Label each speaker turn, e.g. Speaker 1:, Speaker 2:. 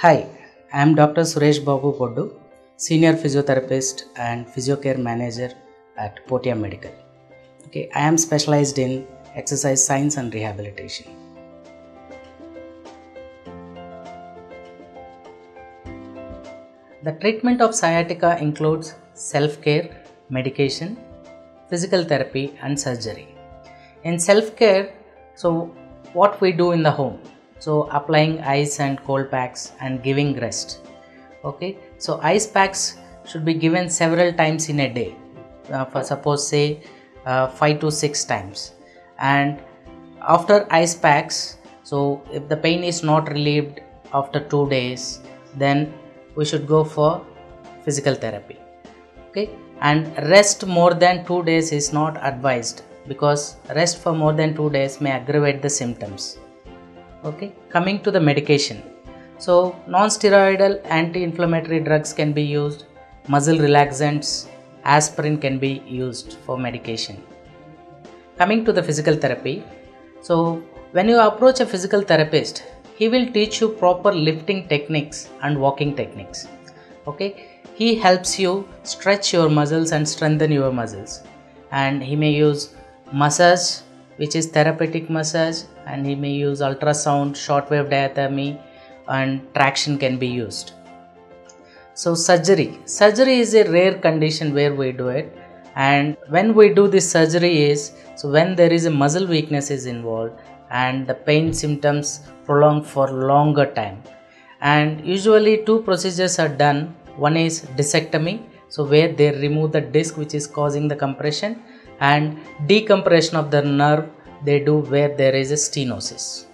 Speaker 1: Hi, I am Dr. Suresh Babu Boddu, Senior Physiotherapist and Physiocare Manager at Potia Medical. Okay, I am specialized in exercise science and rehabilitation. The treatment of sciatica includes self care, medication, physical therapy, and surgery. In self care, so what we do in the home, so applying ice and cold packs and giving rest. Okay, so ice packs should be given several times in a day. Uh, for suppose say uh, five to six times, and after ice packs, so if the pain is not relieved after two days, then we should go for physical therapy. Okay? And rest more than 2 days is not advised because rest for more than 2 days may aggravate the symptoms okay coming to the medication. So non-steroidal anti-inflammatory drugs can be used. Muscle relaxants aspirin can be used for medication. Coming to the physical therapy. So when you approach a physical therapist he will teach you proper lifting techniques and walking techniques. Okay he helps you stretch your muscles and strengthen your muscles. And he may use massage which is therapeutic massage and he may use ultrasound shortwave diathermy and traction can be used. So surgery. Surgery is a rare condition where we do it. And when we do this surgery is so when there is a muscle weakness is involved and the pain symptoms prolong for longer time. And usually two procedures are done. One is discectomy so where they remove the disc which is causing the compression and decompression of the nerve they do where there is a stenosis